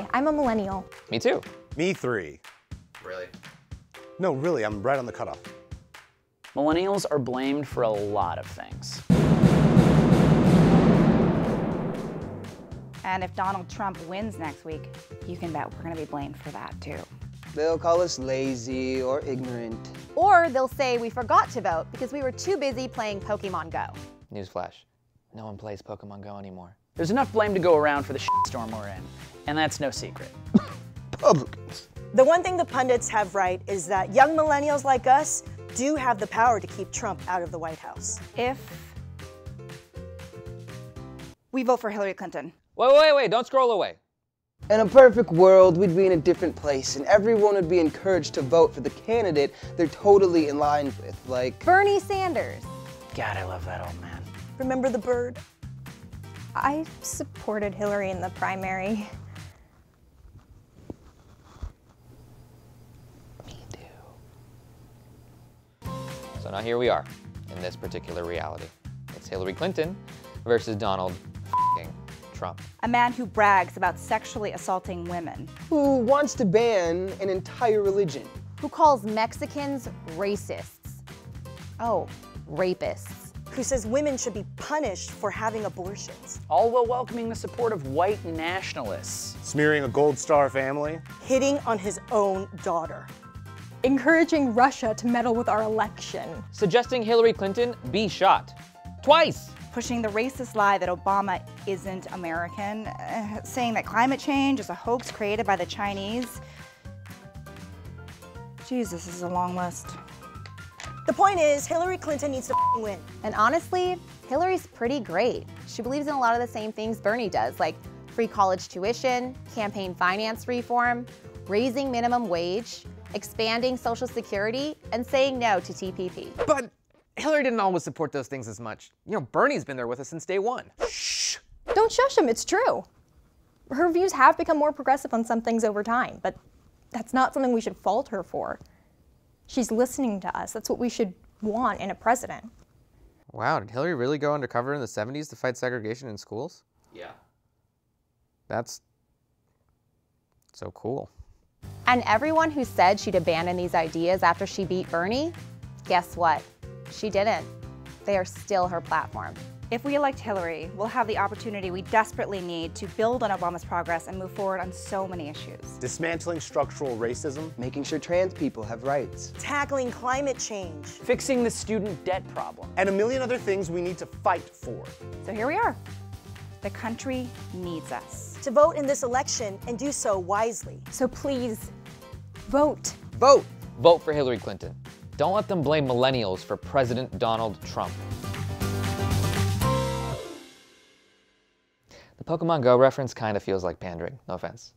Hi, I'm a millennial. Me too. Me three. Really? No, really, I'm right on the cutoff. Millennials are blamed for a lot of things. And if Donald Trump wins next week, you can bet we're going to be blamed for that too. They'll call us lazy or ignorant. Or they'll say we forgot to vote because we were too busy playing Pokemon Go. Newsflash. No one plays Pokemon Go anymore. There's enough blame to go around for the storm we're in, and that's no secret. Publicans. The one thing the pundits have right is that young millennials like us do have the power to keep Trump out of the White House. If we vote for Hillary Clinton, Wait, wait, wait, don't scroll away. In a perfect world, we'd be in a different place, and everyone would be encouraged to vote for the candidate they're totally in line with, like Bernie Sanders. God, I love that old man. Remember the bird? I supported Hillary in the primary. Me too. So now here we are, in this particular reality. It's Hillary Clinton versus Donald Trump. a man who brags about sexually assaulting women, who wants to ban an entire religion. Who calls Mexicans racists? Oh, rapists. Who says women should be punished for having abortions? All while welcoming the support of white nationalists. Smearing a gold star family. Hitting on his own daughter. Encouraging Russia to meddle with our election. Suggesting Hillary Clinton be shot. Twice! pushing the racist lie that Obama isn't American, uh, saying that climate change is a hoax created by the Chinese. Jesus, this is a long list. The point is, Hillary Clinton needs to win. And honestly, Hillary's pretty great. She believes in a lot of the same things Bernie does, like free college tuition, campaign finance reform, raising minimum wage, expanding Social Security, and saying no to TPP. But Hillary didn't always support those things as much. You know, Bernie's been there with us since day one. Shh. Don't shush him, it's true. Her views have become more progressive on some things over time, but that's not something we should fault her for. She's listening to us. That's what we should want in a president. Wow, did Hillary really go undercover in the 70s to fight segregation in schools? Yeah. That's so cool. And everyone who said she'd abandon these ideas after she beat Bernie, guess what? She didn't. They are still her platform. If we elect Hillary, we'll have the opportunity we desperately need to build on Obama's progress and move forward on so many issues. Dismantling structural racism. Making sure trans people have rights. Tackling climate change. Fixing the student debt problem. And a million other things we need to fight for. So here we are. The country needs us. To vote in this election and do so wisely. So please, vote. Vote. Vote for Hillary Clinton. Don't let them blame millennials for President Donald Trump. The Pokemon Go reference kind of feels like pandering, no offense.